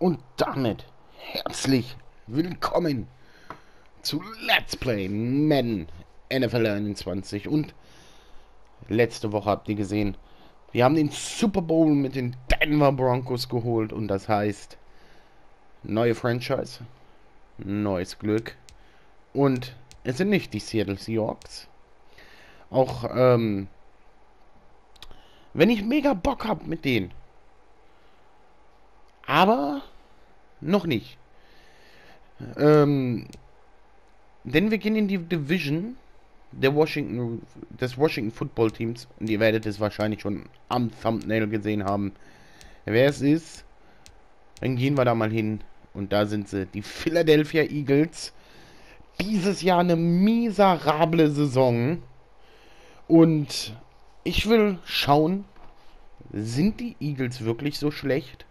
Und damit herzlich willkommen zu Let's Play Madden NFL 21. Und letzte Woche habt ihr gesehen, wir haben den Super Bowl mit den Denver Broncos geholt. Und das heißt, neue Franchise, neues Glück. Und es sind nicht die Seattle Seahawks. Auch ähm, wenn ich mega Bock habe mit denen aber noch nicht. Ähm, denn wir gehen in die Division der Washington, des Washington Football Teams. Und ihr werdet es wahrscheinlich schon am Thumbnail gesehen haben, wer es ist. Dann gehen wir da mal hin. Und da sind sie, die Philadelphia Eagles. Dieses Jahr eine miserable Saison. Und ich will schauen, sind die Eagles wirklich so schlecht?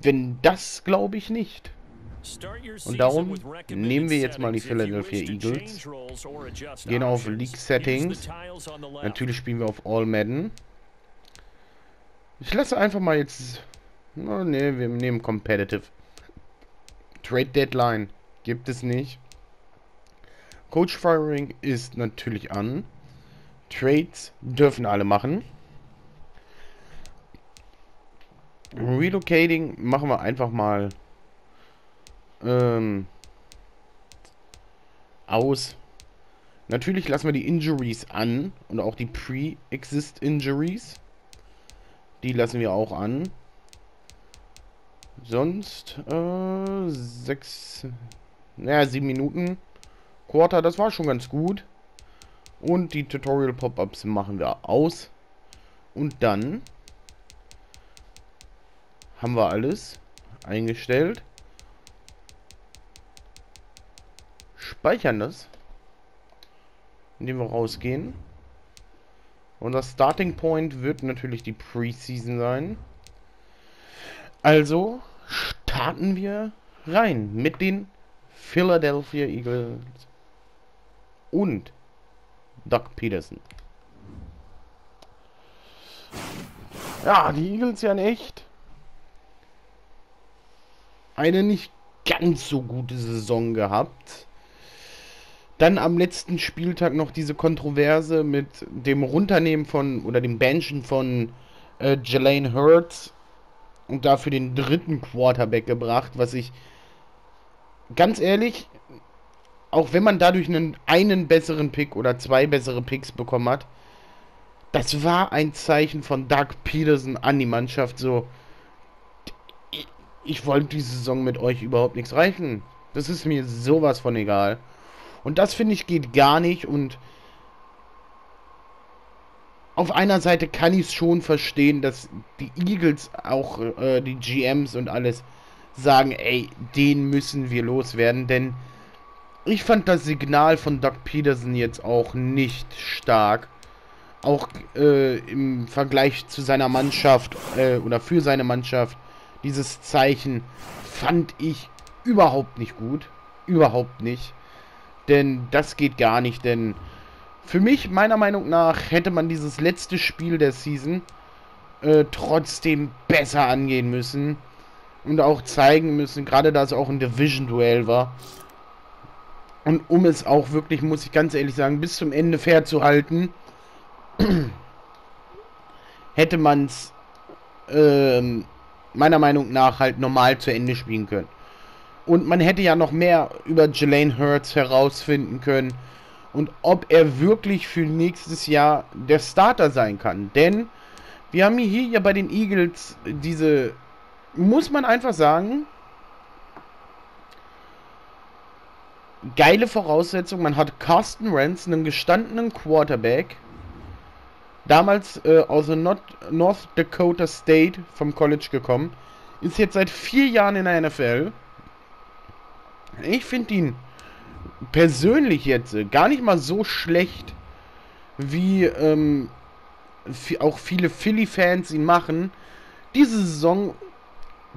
Wenn das glaube ich nicht. Und darum nehmen wir jetzt mal die Philadelphia Eagles, gehen auf League Settings, natürlich spielen wir auf All Madden. Ich lasse einfach mal jetzt, oh ne, wir nehmen Competitive. Trade Deadline gibt es nicht. Coach Firing ist natürlich an. Trades dürfen alle machen. Relocating machen wir einfach mal ähm, aus. Natürlich lassen wir die Injuries an und auch die Pre-Exist Injuries. Die lassen wir auch an. Sonst äh, sechs, naja, sieben Minuten. Quarter, das war schon ganz gut. Und die Tutorial Pop-Ups machen wir aus. Und dann haben wir alles eingestellt. Speichern das. Indem wir rausgehen. Und das Starting Point wird natürlich die Preseason sein. Also starten wir rein mit den Philadelphia Eagles und Doug Peterson. Ja, die Eagles ja in echt eine nicht ganz so gute Saison gehabt. Dann am letzten Spieltag noch diese Kontroverse mit dem Runternehmen von oder dem Benchen von äh, Jelaine Hurts und dafür den dritten Quarterback gebracht, was ich ganz ehrlich, auch wenn man dadurch einen, einen besseren Pick oder zwei bessere Picks bekommen hat, das war ein Zeichen von Doug Peterson an die Mannschaft, so, ich wollte diese Saison mit euch überhaupt nichts reichen. Das ist mir sowas von egal. Und das finde ich geht gar nicht und auf einer Seite kann ich es schon verstehen, dass die Eagles, auch äh, die GMs und alles sagen, ey, den müssen wir loswerden, denn ich fand das Signal von Doug Peterson jetzt auch nicht stark. Auch äh, im Vergleich zu seiner Mannschaft äh, oder für seine Mannschaft dieses Zeichen fand ich überhaupt nicht gut. Überhaupt nicht. Denn das geht gar nicht, denn für mich, meiner Meinung nach, hätte man dieses letzte Spiel der Season äh, trotzdem besser angehen müssen. Und auch zeigen müssen, gerade da es auch ein Division-Duell war. Und um es auch wirklich, muss ich ganz ehrlich sagen, bis zum Ende fair zu halten, hätte man es ähm, meiner Meinung nach halt normal zu Ende spielen können. Und man hätte ja noch mehr über Jelaine Hurts herausfinden können und ob er wirklich für nächstes Jahr der Starter sein kann. Denn wir haben hier ja bei den Eagles diese, muss man einfach sagen, geile Voraussetzung. Man hat Carsten Rance, einen gestandenen Quarterback, damals äh, aus North, North Dakota State vom College gekommen. Ist jetzt seit vier Jahren in der NFL. Ich finde ihn persönlich jetzt äh, gar nicht mal so schlecht, wie ähm, auch viele Philly-Fans ihn machen. Diese Saison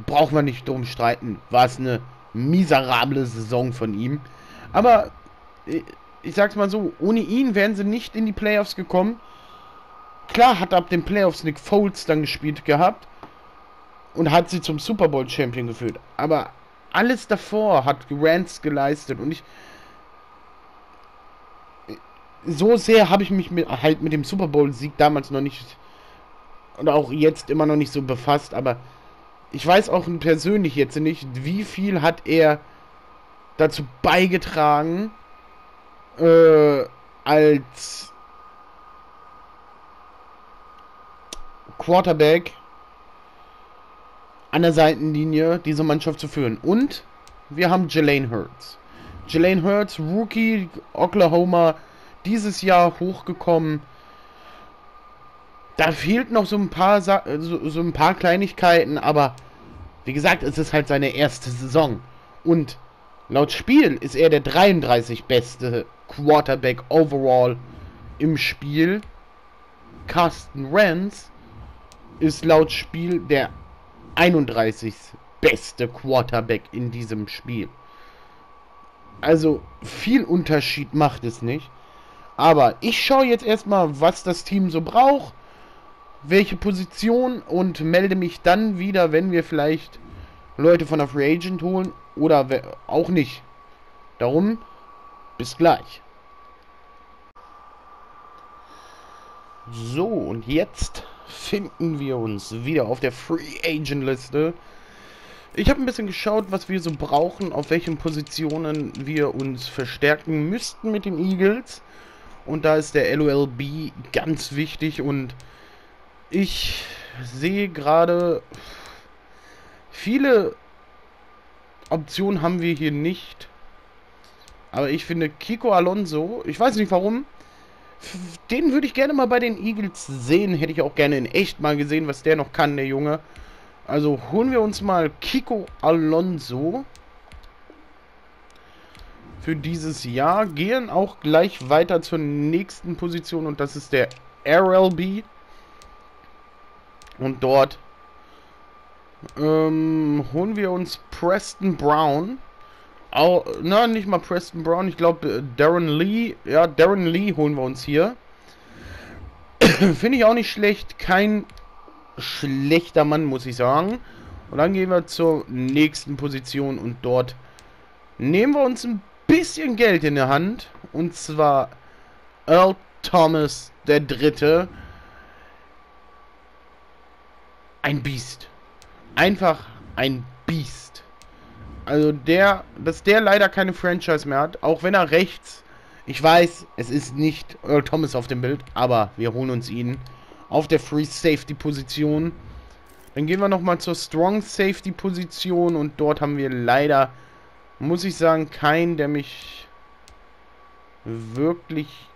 braucht man nicht drum streiten. War es eine miserable Saison von ihm. Aber äh, ich sag's mal so, ohne ihn wären sie nicht in die Playoffs gekommen. Klar hat ab den Playoffs Nick Foles dann gespielt gehabt. und hat sie zum Super Bowl Champion geführt. Aber alles davor hat Rance geleistet und ich so sehr habe ich mich mit, halt mit dem Super Bowl Sieg damals noch nicht und auch jetzt immer noch nicht so befasst, aber ich weiß auch persönlich jetzt nicht, wie viel hat er dazu beigetragen, äh, als Quarterback an der Seitenlinie diese Mannschaft zu führen. Und wir haben Jalen Hurts. Jalen Hurts, Rookie, Oklahoma, dieses Jahr hochgekommen. Da fehlt noch so ein paar Sa so, so ein paar Kleinigkeiten, aber wie gesagt, es ist halt seine erste Saison. Und laut Spiel ist er der 33 beste Quarterback overall im Spiel. Carsten Rance ist laut Spiel der 31. beste Quarterback in diesem Spiel. Also viel Unterschied macht es nicht. Aber ich schaue jetzt erstmal, was das Team so braucht, welche Position und melde mich dann wieder, wenn wir vielleicht Leute von der Free Agent holen oder auch nicht. Darum, bis gleich. So, und jetzt finden wir uns wieder auf der Free Agent Liste. Ich habe ein bisschen geschaut, was wir so brauchen, auf welchen Positionen wir uns verstärken müssten mit den Eagles. Und da ist der LOLB ganz wichtig und ich sehe gerade viele Optionen haben wir hier nicht. Aber ich finde Kiko Alonso, ich weiß nicht warum, den würde ich gerne mal bei den Eagles sehen. Hätte ich auch gerne in echt mal gesehen, was der noch kann, der Junge. Also holen wir uns mal Kiko Alonso für dieses Jahr. Gehen auch gleich weiter zur nächsten Position und das ist der RLB. Und dort ähm, holen wir uns Preston Brown. Auch, na, nicht mal Preston Brown, ich glaube äh, Darren Lee. Ja, Darren Lee holen wir uns hier. Finde ich auch nicht schlecht. Kein schlechter Mann, muss ich sagen. Und dann gehen wir zur nächsten Position und dort nehmen wir uns ein bisschen Geld in der Hand. Und zwar Earl Thomas der Dritte. Ein Biest. Einfach ein Biest. Also der, dass der leider keine Franchise mehr hat, auch wenn er rechts, ich weiß, es ist nicht Earl Thomas auf dem Bild, aber wir holen uns ihn auf der Free Safety Position. Dann gehen wir nochmal zur Strong Safety Position und dort haben wir leider muss ich sagen, kein, der mich wirklich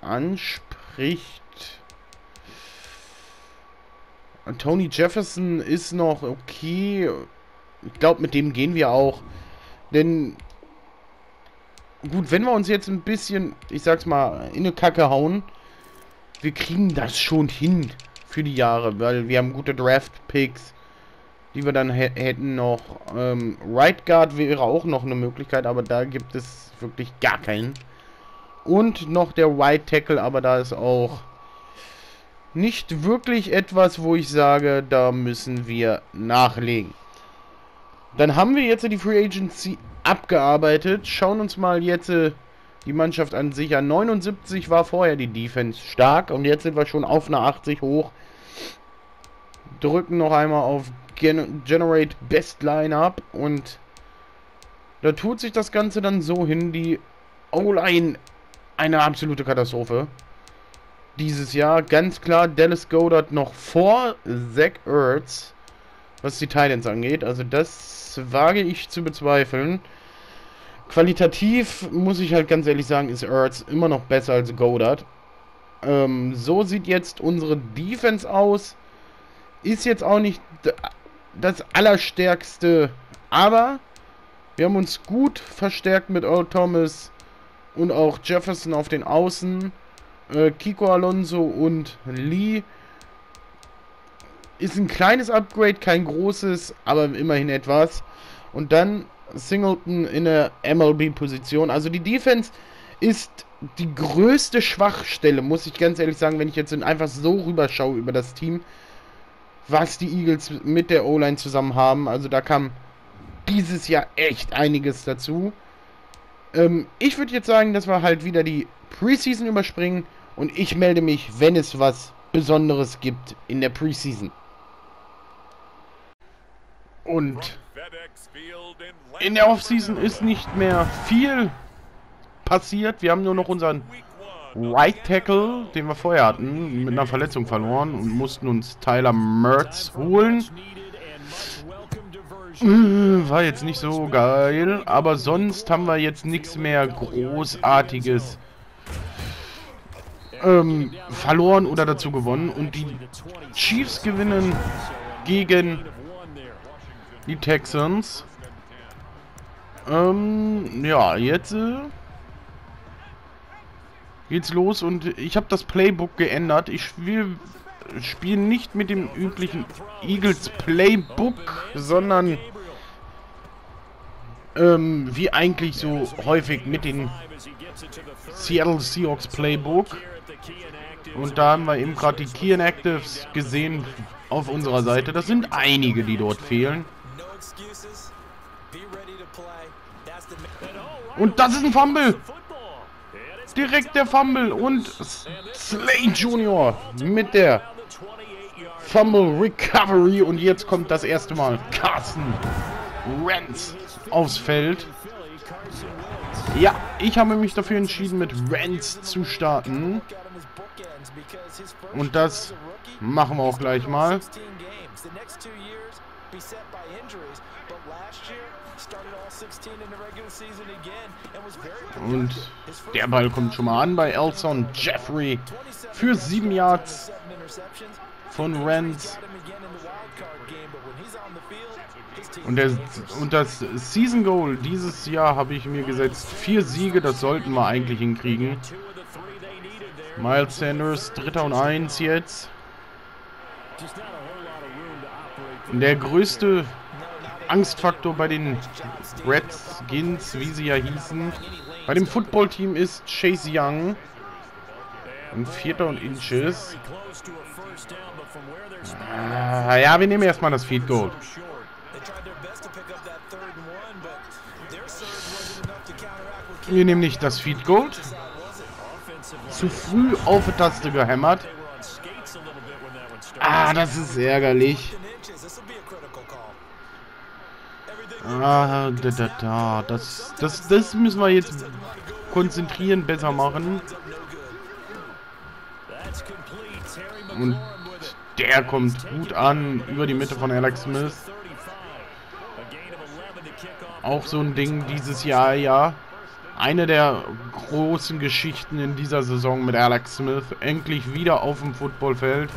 anspricht. Tony Jefferson ist noch okay. Ich glaube, mit dem gehen wir auch. Denn, gut, wenn wir uns jetzt ein bisschen, ich sag's mal, in eine Kacke hauen, wir kriegen das schon hin für die Jahre, weil wir haben gute Draft-Picks die wir dann hätten noch. Ähm, right Guard wäre auch noch eine Möglichkeit, aber da gibt es wirklich gar keinen. Und noch der Right Tackle, aber da ist auch nicht wirklich etwas, wo ich sage, da müssen wir nachlegen. Dann haben wir jetzt die Free Agency abgearbeitet. Schauen uns mal jetzt äh, die Mannschaft an sich an. 79 war vorher die Defense stark und jetzt sind wir schon auf eine 80 hoch. Drücken noch einmal auf Gen Generate Best Lineup und da tut sich das Ganze dann so hin, die O-Line eine absolute Katastrophe. Dieses Jahr ganz klar Dallas Goddard noch vor Zach Ertz, was die Titans angeht. Also das wage ich zu bezweifeln. Qualitativ muss ich halt ganz ehrlich sagen, ist Ertz immer noch besser als Goddard. Ähm, so sieht jetzt unsere Defense aus. Ist jetzt auch nicht das Allerstärkste. Aber wir haben uns gut verstärkt mit Earl Thomas und auch Jefferson auf den Außen. Äh, Kiko Alonso und Lee. Ist ein kleines Upgrade, kein großes, aber immerhin etwas. Und dann Singleton in der MLB-Position. Also die Defense ist die größte Schwachstelle, muss ich ganz ehrlich sagen, wenn ich jetzt einfach so rüberschaue über das Team. was die Eagles mit der O-Line zusammen haben. Also da kam dieses Jahr echt einiges dazu. Ähm, ich würde jetzt sagen, dass wir halt wieder die Preseason überspringen und ich melde mich, wenn es was Besonderes gibt in der Preseason. Und in der Offseason ist nicht mehr viel passiert. Wir haben nur noch unseren Right Tackle, den wir vorher hatten, mit einer Verletzung verloren und mussten uns Tyler Mertz holen. Äh, war jetzt nicht so geil, aber sonst haben wir jetzt nichts mehr Großartiges ähm, verloren oder dazu gewonnen. Und die Chiefs gewinnen gegen die Texans. Ähm, ja, jetzt äh, geht's los und ich habe das Playbook geändert. Ich spiele spiel nicht mit dem üblichen Eagles Playbook, sondern ähm, wie eigentlich so häufig mit den Seattle Seahawks Playbook. Und da haben wir eben gerade die Key Actives gesehen auf unserer Seite. Das sind einige, die dort fehlen. Und das ist ein Fumble. Direkt der Fumble. Und Slay Junior mit der Fumble Recovery. Und jetzt kommt das erste Mal Carson Rentz aufs Feld. Ja, ich habe mich dafür entschieden, mit Rentz zu starten. Und das machen wir auch gleich mal. Und der Ball kommt schon mal an bei Elson Jeffrey für 7 Yards von Rentz. Und, der, und das Season Goal dieses Jahr habe ich mir gesetzt. Vier Siege, das sollten wir eigentlich hinkriegen. Miles Sanders, dritter und eins jetzt. Der größte Angstfaktor bei den Redskins, wie sie ja hießen, bei dem Footballteam ist Chase Young. Ein Vierter und Inches. Ah, ja, wir nehmen erstmal das Feed Goal. Wir nehmen nicht das Feed Gold. Zu früh auf die Taste gehämmert. Ah, das ist ärgerlich. Ah, da, da, da. Das, das, das müssen wir jetzt konzentrieren, besser machen. Und der kommt gut an über die Mitte von Alex Smith. Auch so ein Ding dieses Jahr, ja. Eine der großen Geschichten in dieser Saison mit Alex Smith. Endlich wieder auf dem Footballfeld.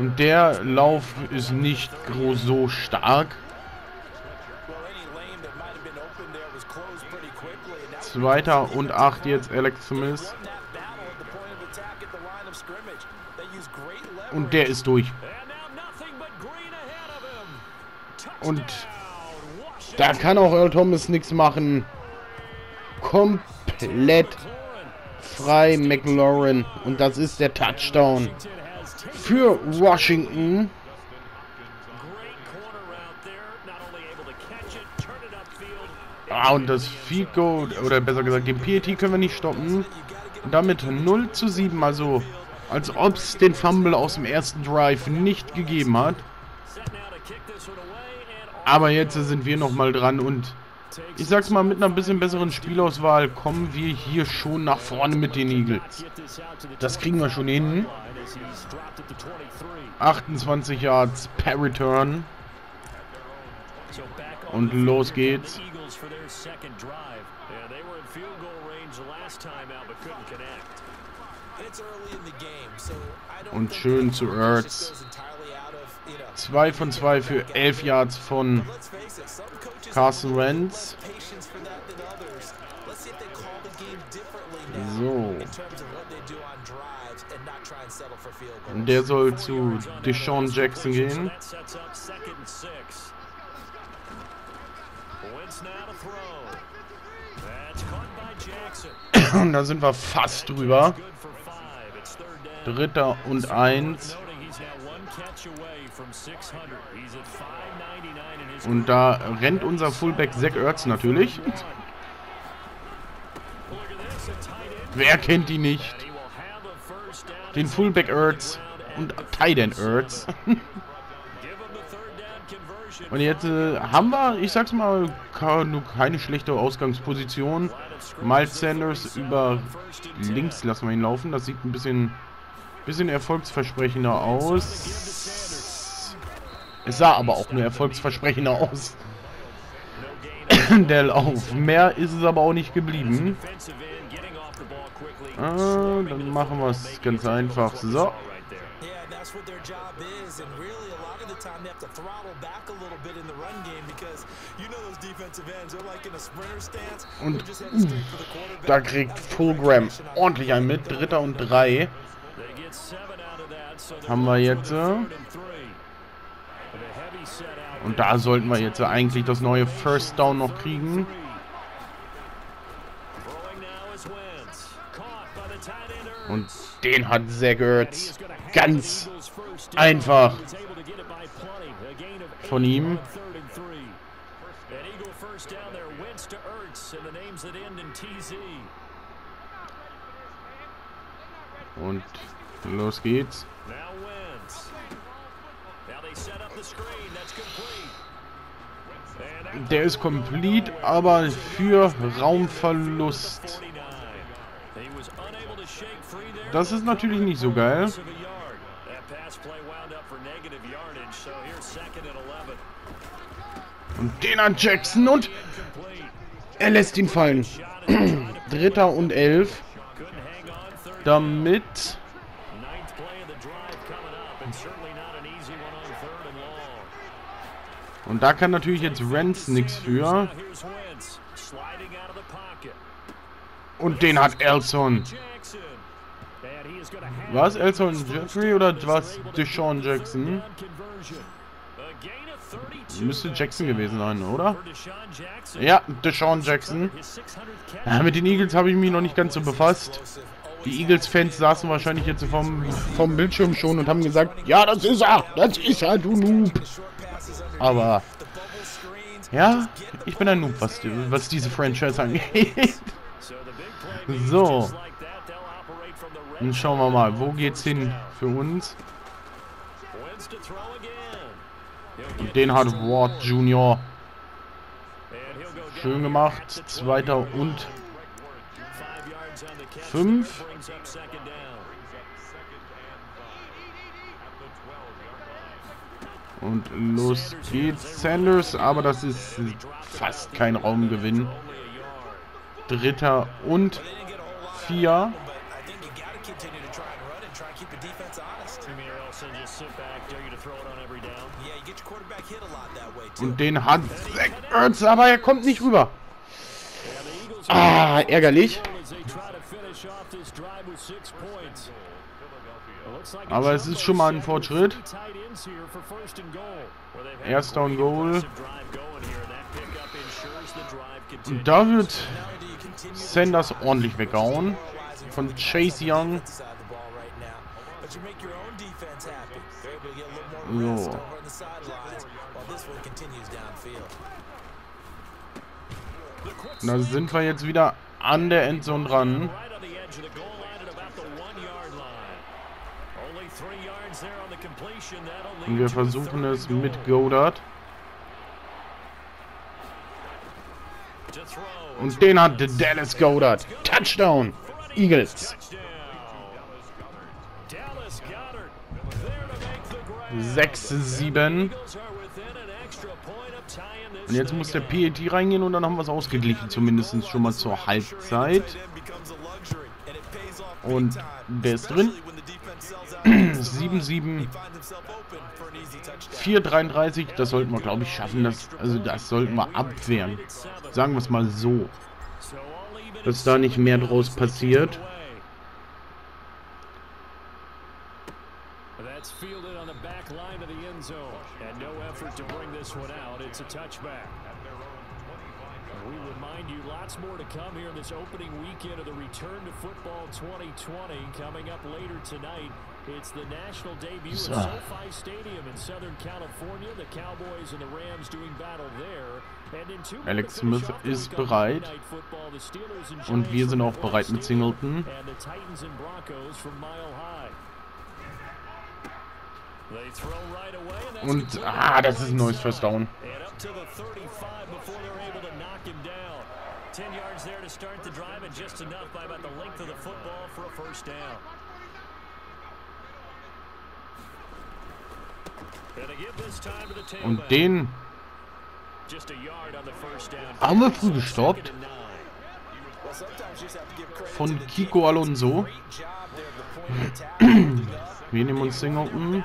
Und der Lauf ist nicht groß so stark. Zweiter und acht jetzt Alex Smith. Und der ist durch. Und da kann auch Earl Thomas nichts machen. Komplett frei McLaurin. Und das ist der Touchdown für Washington. Ah, und das Field Goal, oder besser gesagt, den PAT können wir nicht stoppen. Und damit 0 zu 7, also als ob es den Fumble aus dem ersten Drive nicht gegeben hat. Aber jetzt sind wir nochmal dran und ich sag's mal, mit einer bisschen besseren Spielauswahl kommen wir hier schon nach vorne mit den Eagles. Das kriegen wir schon hin. 28 Yards per Return. Und los geht's. Und schön zu Ertz. 2 von 2 für 11 Yards von Carson Wentz. So. Der soll zu Deshaun Jackson gehen. Und da sind wir fast drüber. Dritter und eins. Und da rennt unser Fullback Zach Ertz natürlich. Wer kennt ihn nicht? Den Fullback Ertz und Titan Ertz. und jetzt äh, haben wir, ich sag's mal, keine schlechte Ausgangsposition. Miles Sanders über links lassen wir ihn laufen. Das sieht ein bisschen, bisschen erfolgsversprechender aus. Es sah aber auch nur erfolgsversprechender aus. Der Lauf. Mehr ist es aber auch nicht geblieben. Ah, dann machen wir es ganz einfach. So. Und uh, da kriegt Fulgram ordentlich ein mit. Dritter und drei. Haben wir jetzt. Äh, und da sollten wir jetzt eigentlich das neue First Down noch kriegen. Und den hat Zach Ertz ganz einfach von ihm. Und los geht's. Der ist komplett, aber für Raumverlust. Das ist natürlich nicht so geil. Und den an Jackson und er lässt ihn fallen. Dritter und elf. Damit Und da kann natürlich jetzt Renz nichts für. Und den hat Elson. Was? Elson Jeffrey oder was? Deshaun Jackson? Müsste Jackson gewesen sein, oder? Ja, Deshaun Jackson. Ja, mit den Eagles habe ich mich noch nicht ganz so befasst. Die Eagles-Fans saßen wahrscheinlich jetzt vom, vom Bildschirm schon und haben gesagt, ja, das ist er, das ist er, du Noob. Aber, ja, ich bin ein Noob, was, was diese Franchise angeht. so. Dann schauen wir mal, wo geht's hin für uns? Und den hat Ward Junior. Schön gemacht. Zweiter und fünf. Und los geht's. Sanders, aber das ist fast kein Raumgewinn. Dritter und vier. Und den hat Zach Ertz, aber er kommt nicht rüber. Ah, ärgerlich. Aber es ist schon mal ein Fortschritt. Erster und Goal. Und da wird Sanders ordentlich weggehauen. Von Chase Young. So. Da sind wir jetzt wieder an der Endzone dran. Und wir versuchen es mit Godard. Und den hat Dallas Godard. Touchdown. Eagles. 6-7. Und jetzt muss der PET reingehen und dann haben wir es ausgeglichen, zumindest schon mal zur Halbzeit. Und der ist drin. 7-7. 4-33, das sollten wir, glaube ich, schaffen. Das, also das sollten wir abwehren. Sagen wir es mal so. Dass da nicht mehr draus passiert. We remind you lots more to come here in this opening weekend of the Return to Football 2020 coming up later tonight It's the national debut So. at SoFi Stadium in Southern California. The Cowboys and the Rams doing battle there. And in two Alex Smith ist bereit. Und wir sind auch bereit mit Singleton. And the Titans and Broncos from Mile High. Und, ah, das ist ein neues First. Down. And up to the 35 before they're able to knock him down. 10 yards there to start the drive, and just enough by about the length of the football for a first down. And they give this time to the Und den haben wir früh gestoppt. Von Kiko Alonso. Wir nehmen uns Singleton.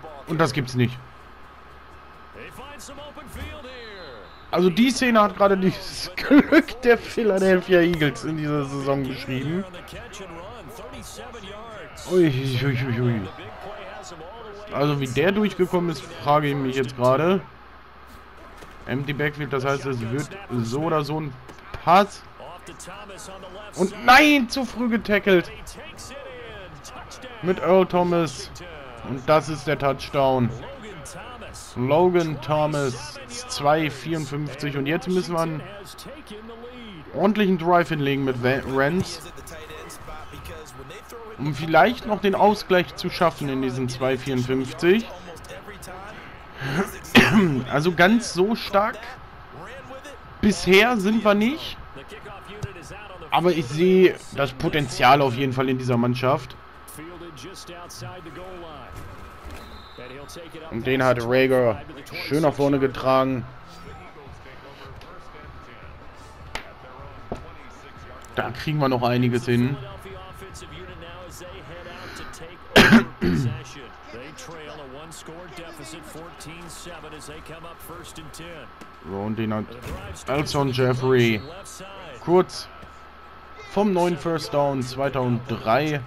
ball. Und das gibt's nicht. Also die Szene hat gerade dieses Glück der Philadelphia Eagles in dieser Saison beschrieben. Ui, ui, ui, ui. Also wie der durchgekommen ist, frage ich mich jetzt gerade. Empty Backfield, das heißt, es wird so oder so ein Pass. Und nein, zu früh getackelt mit Earl Thomas. Und das ist der Touchdown. Logan Thomas. Logan Thomas 2,54. Und jetzt müssen wir einen ordentlichen Drive hinlegen mit Rams, um vielleicht noch den Ausgleich zu schaffen in diesen 2,54. almost every time, he's exactly Also ganz so stark bisher sind wir nicht. Aber ich sehe das Potenzial auf jeden Fall in dieser Mannschaft. Und den hat Rager 25 to the schön nach vorne 26 getragen. Da kriegen wir noch einiges hin. Philadelphia offensive unit now as they head out to take over possession. They trail a one-score deficit, 14-7 as they come up first and 10. So, und den The Alson the Jeffrey. kurz vom neuen First Down 2003. Catch.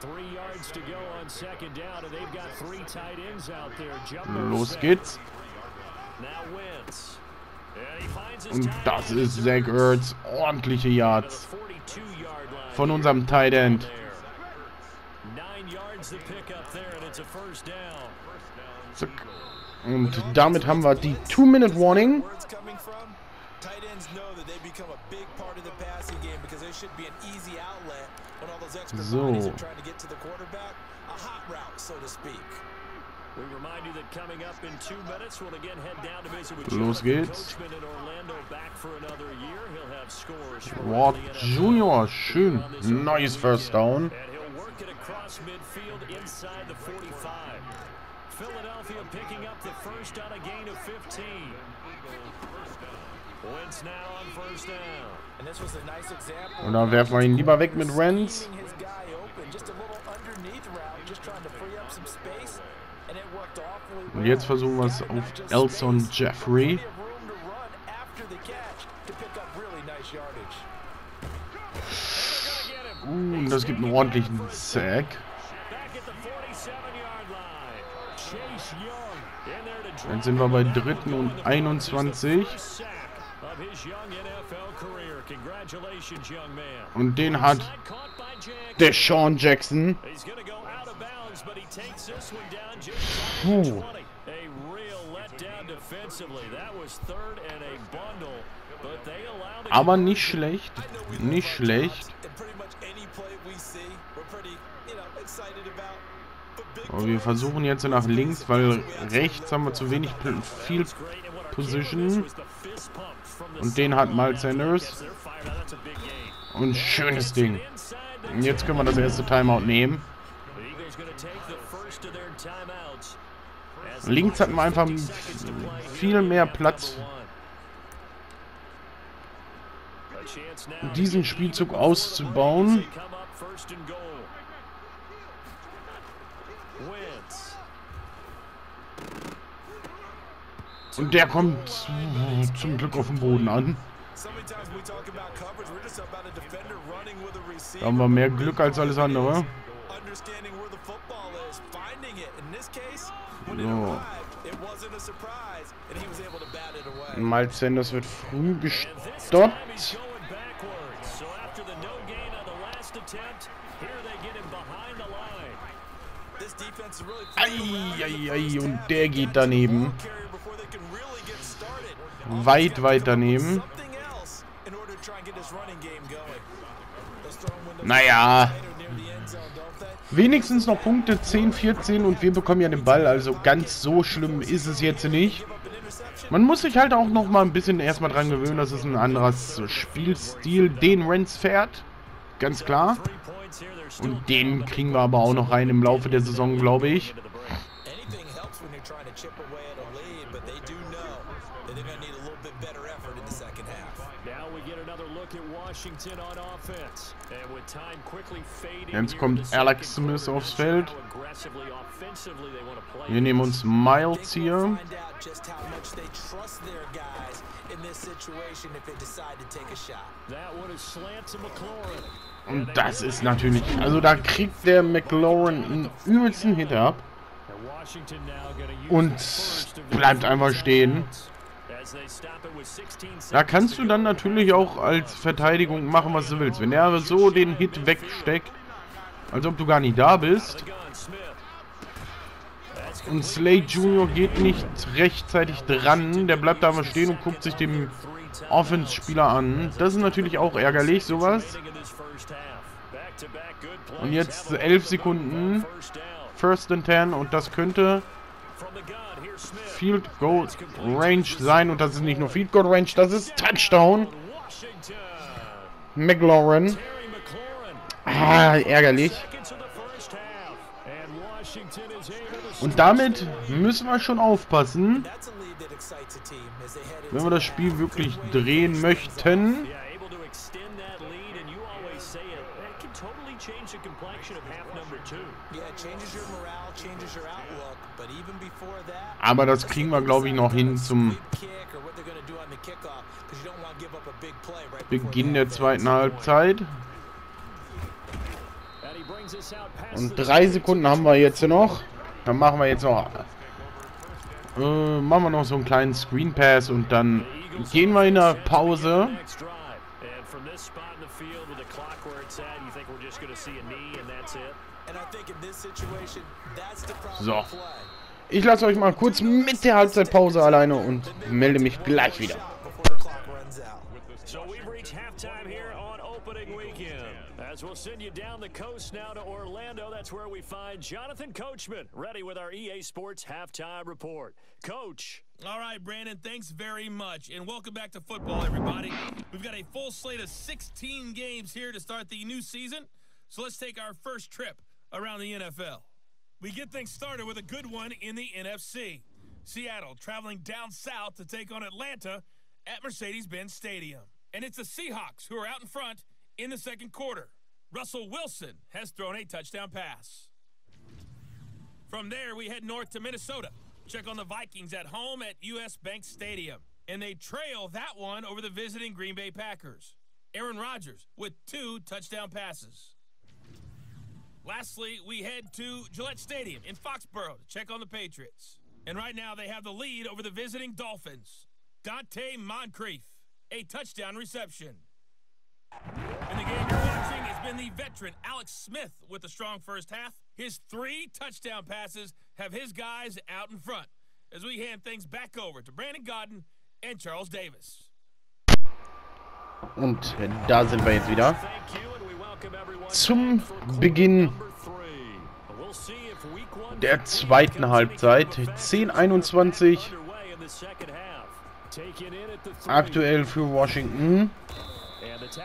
Three yards to go on second down, and they've got three tight ends out there. Jumbo Los geht's. Und das ist Zach Ertz. Ordentliche the Yards 42-yard line von unserem Tight End. Nine yards to pick up there, and it's a first down. Zack. Und damit haben wir die Two-Minute-Warning. So. Los geht's. Ward. Junior, schön. Nice First Down. And he'll work it across midfield inside the 45. Philadelphia picking up the first on a gain of 15. Wentz now on first down. And this was a nice example. Und dann werfen wir ihn lieber weg mit awfully Und jetzt versuchen wir es auf Elson Jeffrey. Uh, und das gibt einen ordentlichen Sack. Back at the 47-yard line. Chase Young Jetzt sind wir bei dritten und 21. sack of his young NFL career. Congratulations, young man. Und den hat by Jackson. Puh. shy of the 20. A Aber wir versuchen jetzt nach links, weil rechts haben wir zu wenig viel Position. Und den hat after Sanders. Und schönes Ding. Und jetzt können wir das erste Timeout nehmen. Links hatten wir einfach 50 seconds to play viel mehr Platz, diesen Spielzug auszubauen. Und der kommt äh, zum Glück auf dem Boden an. Da haben wir mehr Glück als alles andere. So. Miles Sanders wird früh gestoppt. Eieiei, ei, ei, und der geht daneben. Those throwing windows Naja, wenigstens noch Punkte 10, 14 und wir bekommen ja den Ball. Also ganz so schlimm ist es jetzt nicht. Man muss sich halt auch noch mal ein bisschen erstmal dran gewöhnen, das ist ein anderes Spielstil, den Renz fährt. Ganz klar. Und den kriegen wir aber auch noch rein im Laufe der Saison, glaube ich. Jetzt kommt Alex Smith aufs Feld. Wir nehmen uns Miles hier. Und das ist natürlich, also da kriegt der McLaurin einen übelsten Hit ab. Und bleibt einfach stehen. Da kannst du dann natürlich auch als Verteidigung machen, was du willst. Wenn er so den Hit wegsteckt, als ob du gar nicht da bist, und. Slade Jr. geht nicht rechtzeitig dran, der bleibt da mal stehen und guckt sich den Offense-Spieler an. Das ist natürlich auch ärgerlich, sowas. Und jetzt 11 Sekunden. First and 10 und das könnte Field Goal Range sein. Und das ist nicht nur Field Goal Range, das ist Touchdown. McLaurin. Ah, ärgerlich. Und damit müssen wir schon aufpassen, wenn wir das Spiel wirklich drehen möchten. Yeah, able to extend that lead, and you always say it. That can totally change the complexion of half number two. Yeah, it changes your morale, changes your outlook, but even before that, Aber das kriegen wir, glaube ich, noch hin zum Beginn der zweiten Halbzeit. Und drei Sekunden haben wir jetzt noch. Dann machen wir jetzt noch. Äh, machen wir noch so einen kleinen Screen Pass und dann gehen wir in der Pause. So. Ich lasse euch mal kurz mit der Halbzeitpause alleine und melde mich gleich wieder. Before the clock runs out. So we've reached halftime here on opening weekend. As we'll send you down the coast now to Orlando, that's where we find Jonathan Coachman ready with our EA Sports halftime report. Coach. All right, Brandon, thanks very much. And welcome back to football, everybody. We've got a full slate of 16 games here to start the new season. So let's take our first trip around the NFL. We get things started with a good one in the NFC. Seattle traveling down south to take on Atlanta at Mercedes Benz Stadium. And it's the Seahawks who are out in front in the second quarter. Russell Wilson has thrown a touchdown pass. From there, we head north to Minnesota. Check on the Vikings at home at US Bank Stadium. And they trail that one over the visiting Green Bay Packers. Aaron Rodgers with two touchdown passes. Lastly, we head to Gillette Stadium in Foxborough to check on the Patriots. And right now, they have the lead over the visiting Dolphins. Dante Moncrief, a touchdown reception. In the game you're watching has been the veteran Alex Smith with a strong first half. His three touchdown passes have his guys out in front as we hand things back over to Brandon Godden and Charles Davis. Und da sind wir jetzt wieder. Zum Beginn der zweiten Halbzeit. 10:21 underway in the second half. Taken in at the three. aktuell für Washington.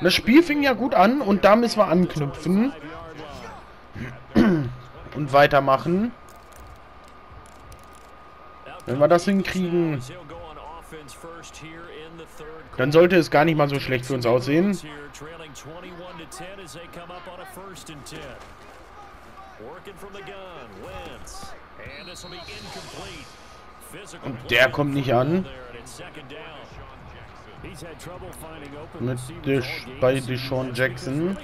Das Spiel fing ja gut an und da müssen wir anknüpfen und weitermachen. Wenn wir das hinkriegen, dann sollte es gar nicht mal so schlecht für uns aussehen. Here, trailing 21 to 10 as they come up on a first and 10. Working from the gun, Wentz. And this will be incomplete. Physical Und der kommt nicht an. Mit Dish, bei Deshaun Jackson.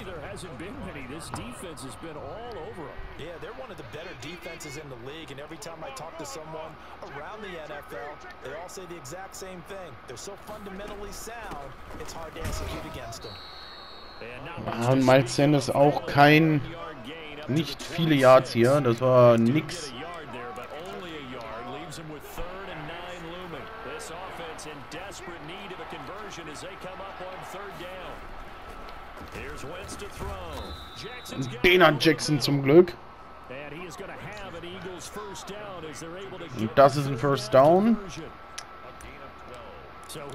Yeah, they're one of the better defenses in the league, and every time I talk to someone around the NFL, they all say the exact same thing. They're so fundamentally sound, it's hard to execute against them. Und Miles Sanders auch kein nicht viele Yards hier. Das war nix. Den hat Jackson zum Glück. Und das ist ein First Down.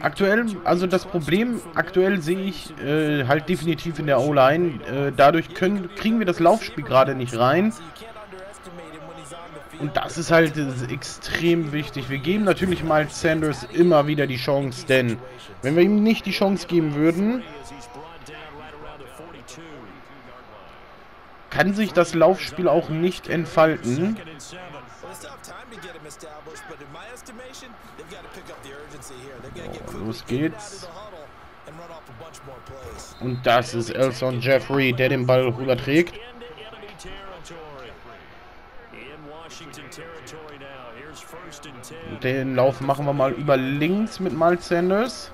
Aktuell, also das Problem, aktuell sehe ich äh, halt definitiv in der O-Line. Äh, dadurch können, kriegen wir das Laufspiel gerade nicht rein. Und das ist halt ist extrem wichtig. Wir geben natürlich Miles Sanders immer wieder die Chance, denn wenn wir ihm nicht die Chance geben würden, as he's brought down right around the 42. kann sich das Laufspiel auch nicht entfalten. More plays. Und das ist Elson Jeffrey, der den Ball rüberträgt. Into enemy territory. In Washington territory now. Here's first and 10. Den Lauf machen wir mal über links mit Miles Sanders.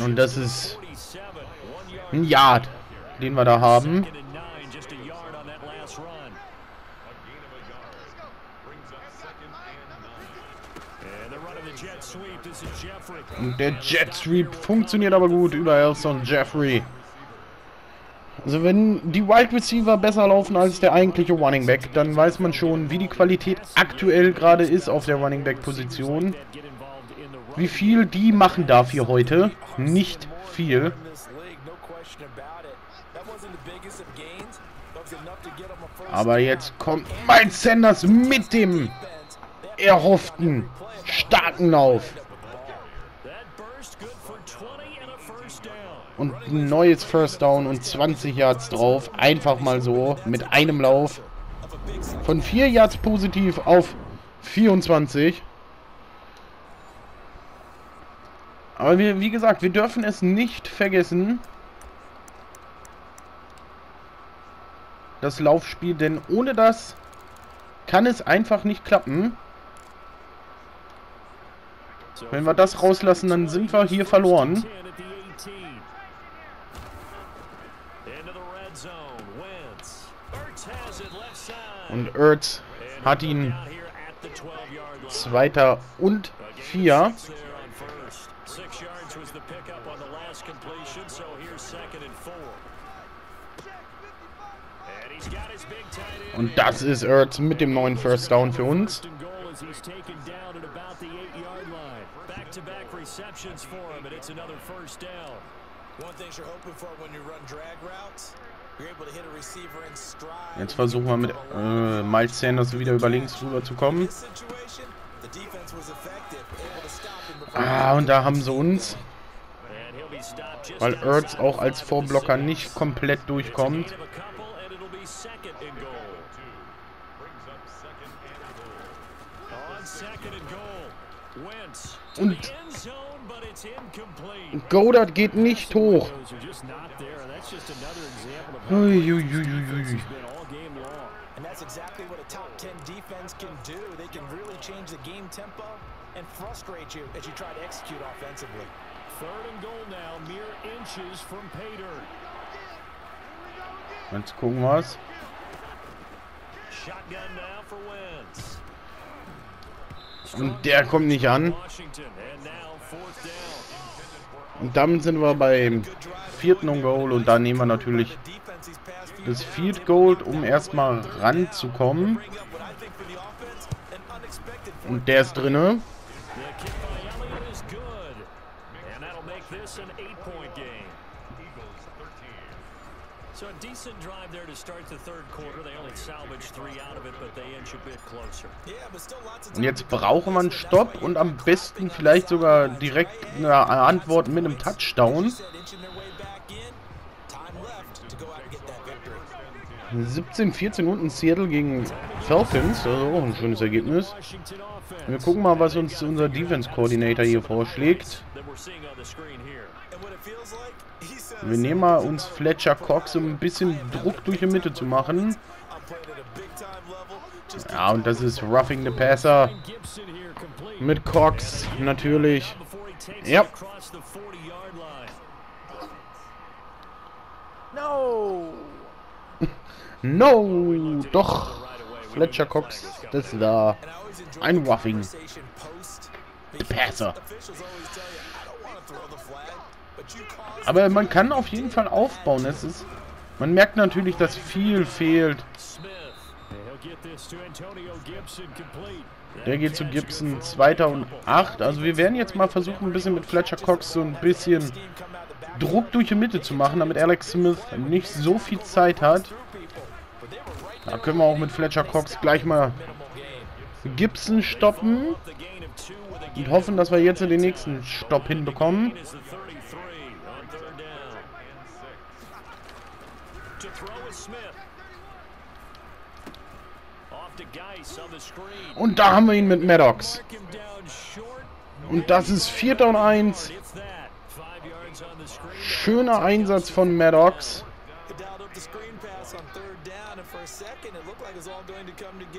Und das ist 47. One yard. ein Yard, den wir da haben. Second and nine. Just a yard on that last run. And they're running the jet sweep. This is Jeffrey. Und der Jet Sweep funktioniert aber gut über Elson Jeffrey. Also wenn die Wide Receiver besser laufen als der eigentliche Running Back, dann weiß man schon, wie die Qualität aktuell gerade ist auf der Running Back Position. Wie viel die machen darf hier heute? Nicht viel. Aber jetzt kommt Miles Sanders mit dem erhofften starken Lauf. That burst good for 20 and a first down. Und ein neues First Down und 20 Yards drauf. Einfach mal so mit einem Lauf. Von 4 Yards positiv auf 24. Aber wir, wie gesagt, wir dürfen es nicht vergessen. Das Laufspiel, denn ohne das kann es einfach nicht klappen. Wenn wir das rauslassen, dann sind wir hier verloren. 10 at the 18. Into the red zone. Wentz. Ertz has it left side. Und Ertz And hat he'll ihn come down here at the 12-yard line. Zweiter und Again, vier. six there on first. Six yards was the pickup on the last completion, so here's second and four. And he's got his big tight end Und das ist Ertz mit dem neuen First Down für uns. Jetzt versuchen wir mit äh, Miles Sanders wieder über links rüber zu kommen. Ah, und da haben sie uns, weil Ertz auch als Vorblocker nicht komplett durchkommt. Und-. Goddard geht nicht hoch. Long. And that's exactly what a top 10 defense can do. They can really change the game tempo and frustrate you as you try to execute offensively. Third and goal now, mere inches from pay dirt. Jetzt gucken wir's. Shotgun now for Wentz. Und der kommt nicht an. Und damit sind wir beim vierten und Goal und da nehmen wir natürlich The defense these past few das Field Goal, um erstmal ranzukommen. Und der ist drinne. Und jetzt brauchen wir einen Stopp und am besten vielleicht sogar direkt eine Antwort mit einem Touchdown. 17-14 unten Seattle gegen Falcons. Also auch ein schönes Ergebnis. Wir gucken mal, was uns unser Defense Coordinator hier vorschlägt. Wir nehmen mal uns Fletcher Cox, um ein bisschen Druck durch die Mitte zu machen. Ja, und das ist Roughing the Passer mit Cox natürlich. Before he takes Yep. it across the 40-yard line. no. No, doch. Fletcher Cox, das ist da. Ein Waffing. Passer. Aber man kann auf jeden Fall aufbauen. Es ist, man merkt natürlich, dass viel fehlt. Der geht zu Gibson, zweiter und acht. Also wir werden jetzt mal versuchen, ein bisschen mit Fletcher Cox so ein bisschen Druck durch die Mitte zu machen, damit Alex Smith nicht so viel Zeit hat. Da können wir auch mit Fletcher Cox gleich mal Gibson stoppen. Und hoffen, dass wir jetzt den nächsten Stopp hinbekommen. Und da haben wir ihn mit Maddox. Und das ist Vierter und Eins. Schöner Einsatz von Maddox.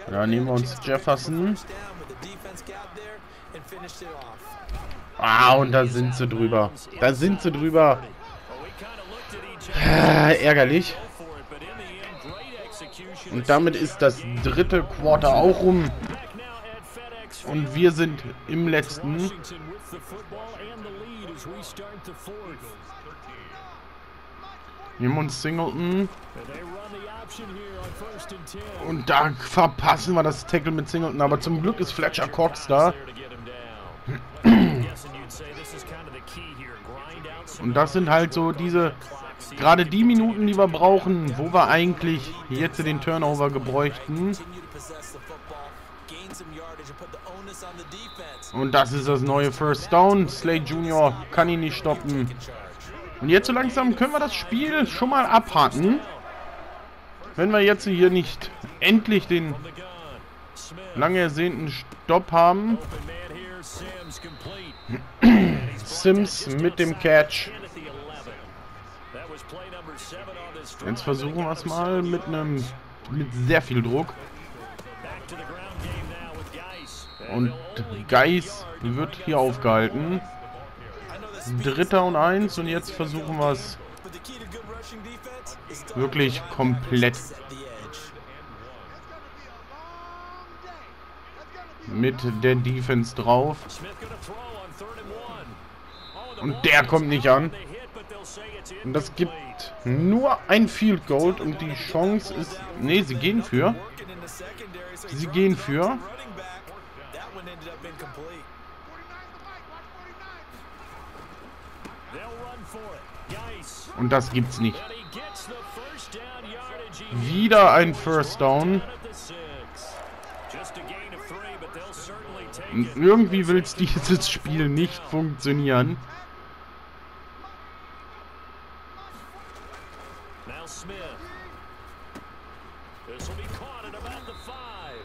Da nehmen wir uns Jefferson. Ah, und da sind sie drüber. Da sind sie drüber. Ah, ärgerlich. Und damit ist das dritte Quarter auch rum. Und wir sind im letzten. Nehmen uns Singleton. Und da verpassen wir das Tackle mit Singleton. Aber zum Glück ist Fletcher Cox da. Und das sind halt so diese, gerade die Minuten, die wir brauchen, wo wir eigentlich jetzt den Turnover gebräuchten. Und das ist das neue First Down. Slade Jr. kann ihn nicht stoppen. Und jetzt so langsam können wir das Spiel schon mal abhaken. Wenn wir jetzt hier nicht endlich den lange ersehnten Stopp haben. Sims mit dem Catch. Jetzt versuchen wir es mal mit einem mit sehr viel Druck. Und Geis wird hier aufgehalten. Dritter und eins und jetzt versuchen wir es wirklich komplett mit der Defense drauf. Und der kommt nicht an. Und das gibt nur ein Field Goal und die Chance ist... Ne, sie gehen für. Sie gehen für. Und das gibt's nicht. Wieder ein First Down. Irgendwie will es dieses Spiel nicht funktionieren.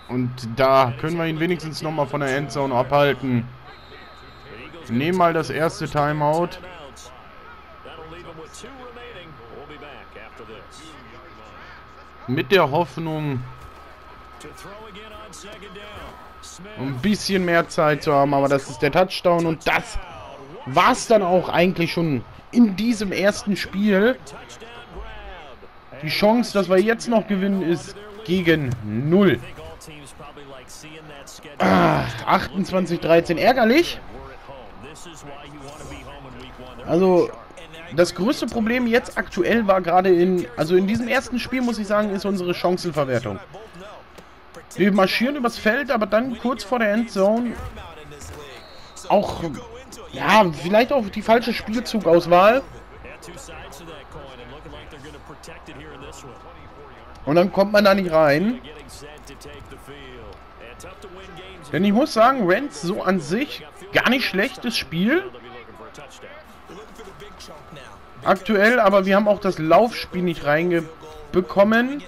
Und da können wir ihn wenigstens nochmal von der Endzone abhalten. Nehmen mal das erste Timeout. Mit der Hoffnung, ein bisschen mehr Zeit zu haben, aber das ist der Touchdown und das war es dann auch eigentlich schon in diesem ersten Spiel. Die Chance, dass wir jetzt noch gewinnen, ist gegen 0. Ah, 28-13, ärgerlich. Also, das größte Problem jetzt aktuell war gerade in, also in diesem ersten Spiel, muss ich sagen, ist unsere Chancenverwertung. Wir marschieren übers Feld, aber dann kurz vor der Endzone auch, ja, vielleicht auch die falsche Spielzugauswahl. Und dann kommt man da nicht rein. Denn ich muss sagen, Rents so an sich gar nicht schlechtes Spiel. Aktuell, aber wir haben auch das Laufspiel nicht reingebekommen.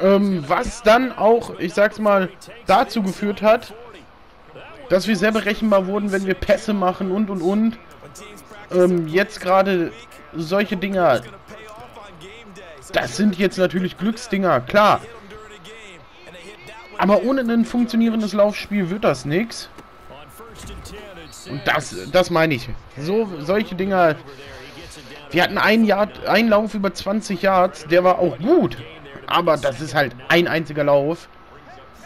Ähm, was dann auch, ich sag's mal, dazu geführt hat, dass wir sehr berechenbar wurden, wenn wir Pässe machen und und und. Ähm, jetzt gerade solche Dinger, das sind jetzt natürlich Glücksdinger, klar. Aber ohne ein funktionierendes Laufspiel wird das nichts. Und das, das meine ich. So, solche Dinger, Wir hatten einen, Yard, einen Lauf über 20 Yards, der war auch gut. Aber das ist halt ein einziger Lauf.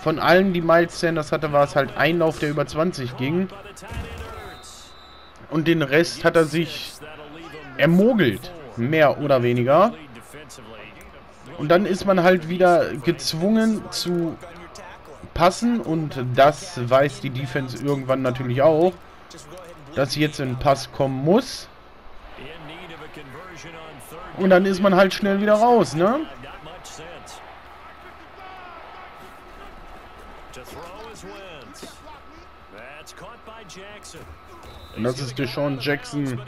Von allen, die Miles Sanders hatte, war es halt ein Lauf, der über 20 ging. Und den Rest hat er sich ermogelt. Mehr oder weniger. Und dann ist man halt wieder gezwungen zu passen. Und das weiß die Defense irgendwann natürlich auch. Dass jetzt ein Pass kommen muss. Und dann ist man halt schnell wieder raus, ne? Und das ist Deshaun Jackson.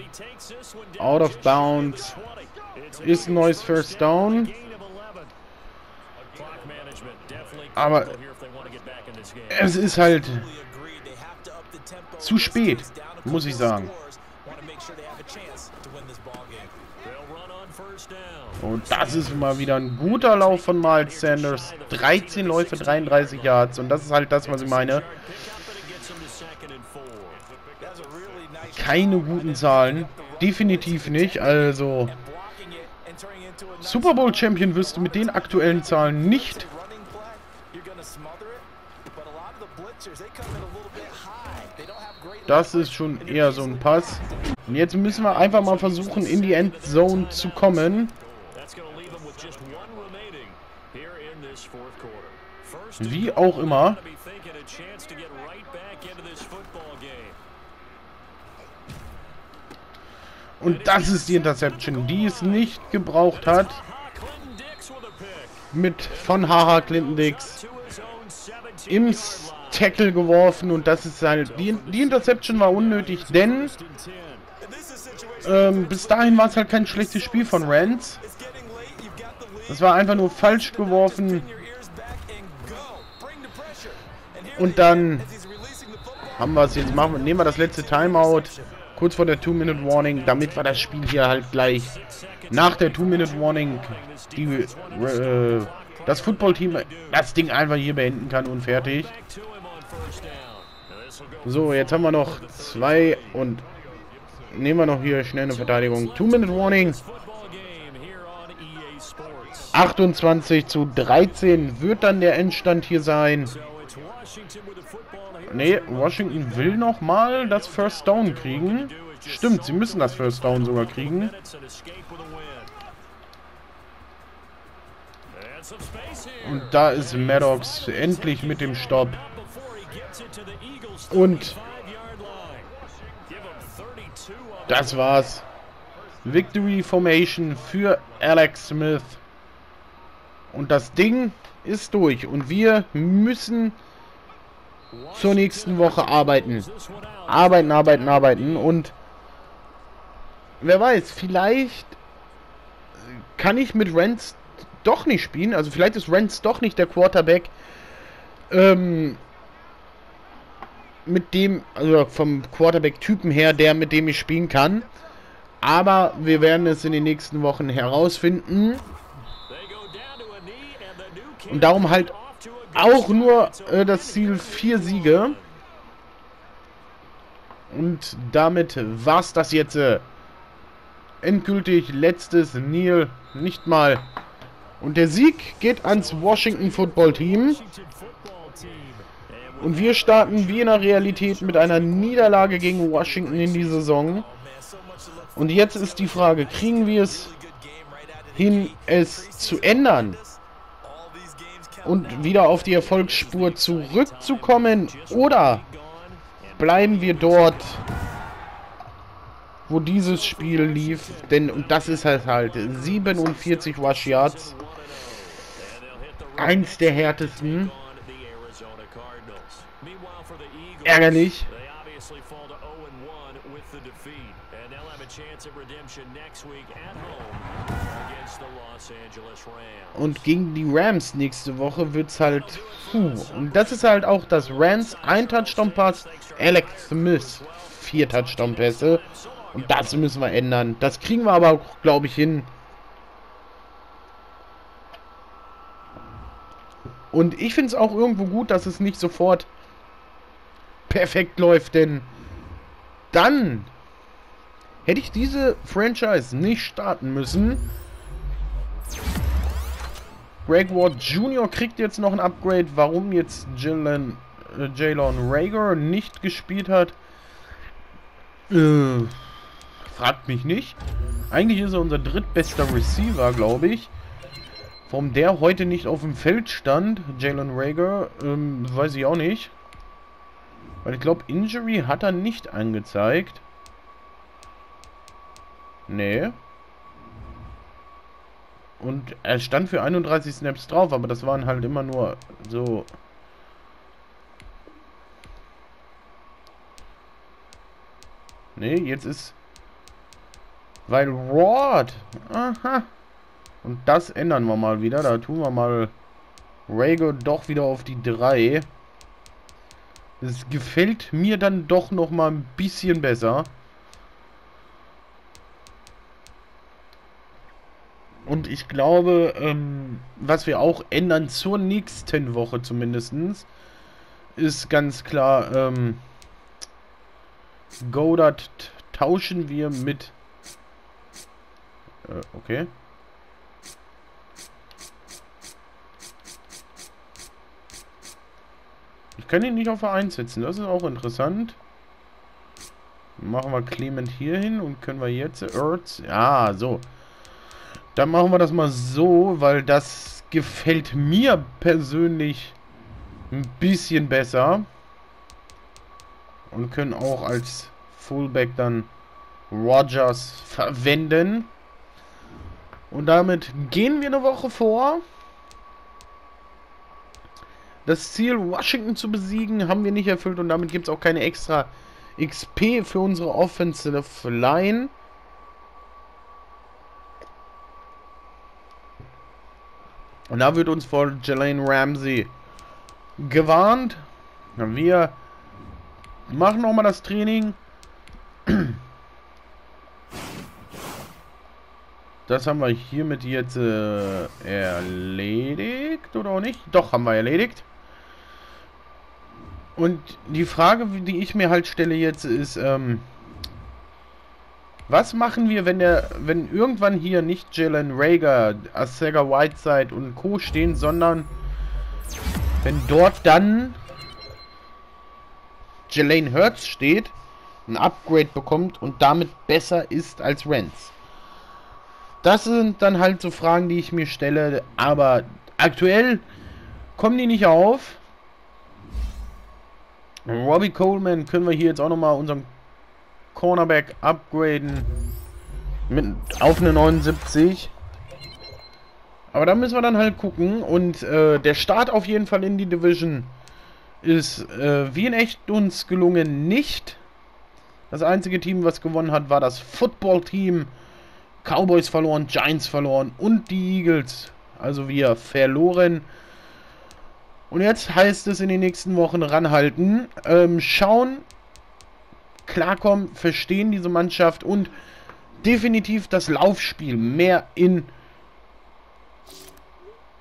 Out of bounds. Ist ein neues First Down. Aber es ist halt zu spät, muss ich sagen. Und das ist mal wieder ein guter Lauf von Miles Sanders. 13 Läufe, 33 Yards. Und das ist halt das, was ich meine. Keine guten Zahlen. Definitiv nicht. Also, Super Bowl Champion wirst du mit den aktuellen Zahlen nicht. Das ist schon eher so ein Pass. Und jetzt müssen wir einfach mal versuchen, in die Endzone zu kommen. Wie auch immer. Und das ist die Interception, die es nicht gebraucht hat. Mit von Haha Clinton Dix im Tackle geworfen und das ist halt... Die, die Interception war unnötig, denn ähm, bis dahin war es halt kein schlechtes Spiel von Rance. Das war einfach nur falsch geworfen. Und dann haben wir es jetzt machen. Nehmen wir das letzte Timeout. Kurz vor der 2-Minute-Warning, damit wir das Spiel hier halt gleich nach der 2-Minute-Warning die, äh, das Football-Team das Ding einfach hier beenden kann und fertig. So, jetzt haben wir noch zwei und nehmen wir noch hier schnell eine Verteidigung. 2-Minute-Warning. 28 zu 13 wird dann der Endstand hier sein. Ne, Washington will noch mal das First Down kriegen. Stimmt, sie müssen das First Down sogar kriegen. Und da ist Maddox endlich mit dem Stopp. Und das war's. Victory Formation für Alex Smith. Und das Ding ist durch. Und wir müssen zur nächsten Woche arbeiten. Arbeiten, arbeiten, arbeiten. Und wer weiß, vielleicht kann ich mit Rents doch nicht spielen. Also vielleicht ist Rents doch nicht der Quarterback, ähm, mit dem, also vom Quarterback-Typen her, der mit dem ich spielen kann. Aber wir werden es in den nächsten Wochen herausfinden. Und darum halt auch nur äh, das Ziel vier Siege. Und damit war's das jetzt. Äh, endgültig letztes Neil nicht mal. Und der Sieg geht ans Washington Football Team. Und wir starten wie in der Realität mit einer Niederlage gegen Washington in die Saison. Und jetzt ist die Frage, kriegen wir es hin, es zu ändern? und wieder auf die Erfolgsspur zurückzukommen? Oder bleiben wir dort, wo dieses Spiel lief? Denn, und das ist halt halt, 47 Rush Yards. Eins der härtesten. Ärgerlich. Und gegen die Rams nächste Woche wird es halt. Puh. Und das ist halt auch das Rams ein Touchdown-Pass, Alex Smith vier Touchdown-Pässe. Und das müssen wir ändern. Das kriegen wir aber auch, glaube ich, hin. Und ich finde es auch irgendwo gut, dass es nicht sofort perfekt läuft, denn dann hätte ich diese Franchise nicht starten müssen. Greg Ward Jr. kriegt jetzt noch ein Upgrade. Warum jetzt Jalen, äh, Jalen Rager nicht gespielt hat, äh, fragt mich nicht. Eigentlich ist er unser drittbester Receiver, glaube ich. Warum der heute nicht auf dem Feld stand, Jalen Rager, ähm, weiß ich auch nicht. Weil ich glaube, Injury hat er nicht angezeigt. Nee. Und er stand für 31 Snaps drauf, aber das waren halt immer nur so... Nee, jetzt ist... Weil Rod... Aha. Und das ändern wir mal wieder. Da tun wir mal Rago doch wieder auf die 3. Es gefällt mir dann doch noch mal ein bisschen besser. Und ich glaube, ähm, was wir auch ändern zur nächsten Woche zumindest, ist ganz klar, ähm, Godard tauschen wir mit... Äh, okay. Ich kann ihn nicht auf A1 setzen, das ist auch interessant. Machen wir Clement hier hin und können wir jetzt Earth... Ja, so. Dann machen wir das mal so, weil das gefällt mir persönlich ein bisschen besser. Und können auch als Fullback dann Rogers verwenden. Und damit gehen wir eine Woche vor. Das Ziel, Washington zu besiegen, haben wir nicht erfüllt und damit gibt es auch keine extra XP für unsere Offensive Line. Und da wird uns vor Jelaine Ramsey gewarnt. Wir machen nochmal das Training. Das haben wir hiermit jetzt äh, erledigt, oder auch nicht? Doch, haben wir erledigt. Und die Frage, die ich mir halt stelle jetzt, ist, ähm, was machen wir, wenn der, wenn irgendwann hier nicht Jalen Rager, Asega Whiteside und Co. stehen, sondern wenn dort dann Jalen Hurts steht, ein Upgrade bekommt und damit besser ist als Renz? Das sind dann halt so Fragen, die ich mir stelle, aber aktuell kommen die nicht auf. Robbie Coleman können wir hier jetzt auch nochmal unseren Cornerback upgraden mit, auf eine 79. Aber da müssen wir dann halt gucken. Und äh, der Start auf jeden Fall in die Division ist äh, wie in echt uns gelungen nicht. Das einzige Team, was gewonnen hat, war das Football-Team. Cowboys verloren, Giants verloren und die Eagles. Also wir verloren. Und jetzt heißt es in den nächsten Wochen ranhalten, ähm, schauen, klarkommen, verstehen diese Mannschaft und definitiv das Laufspiel mehr in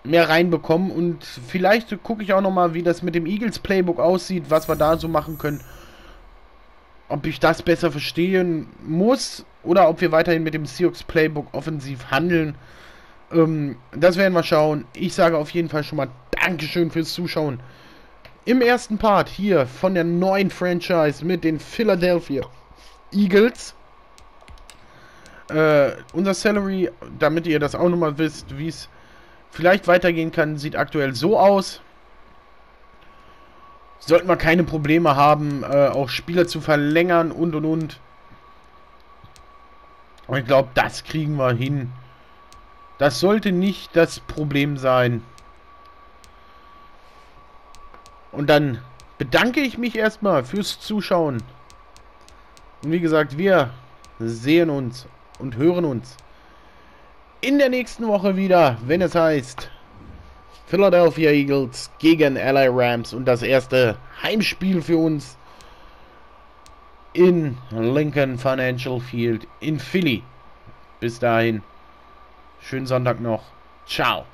mehr reinbekommen und vielleicht gucke ich auch noch mal, wie das mit dem Eagles Playbook aussieht, was wir da so machen können. Ob ich das besser verstehen muss oder ob wir weiterhin mit dem Seahawks Playbook offensiv handeln. Ähm, das werden wir schauen. Ich sage auf jeden Fall schon mal Dankeschön fürs Zuschauen. Im ersten Part hier von der neuen Franchise mit den Philadelphia Eagles. Äh, unser Salary, damit ihr das auch nochmal wisst, wie es vielleicht weitergehen kann, sieht aktuell so aus. Sollten wir keine Probleme haben, äh, auch Spieler zu verlängern und und und. Und ich glaube, das kriegen wir hin. Das sollte nicht das Problem sein. Und dann bedanke ich mich erstmal fürs Zuschauen. Und wie gesagt, wir sehen uns und hören uns in der nächsten Woche wieder, wenn es heißt Philadelphia Eagles gegen LA Rams und das erste Heimspiel für uns in Lincoln Financial Field in Philly. Bis dahin, schönen Sonntag noch. Ciao.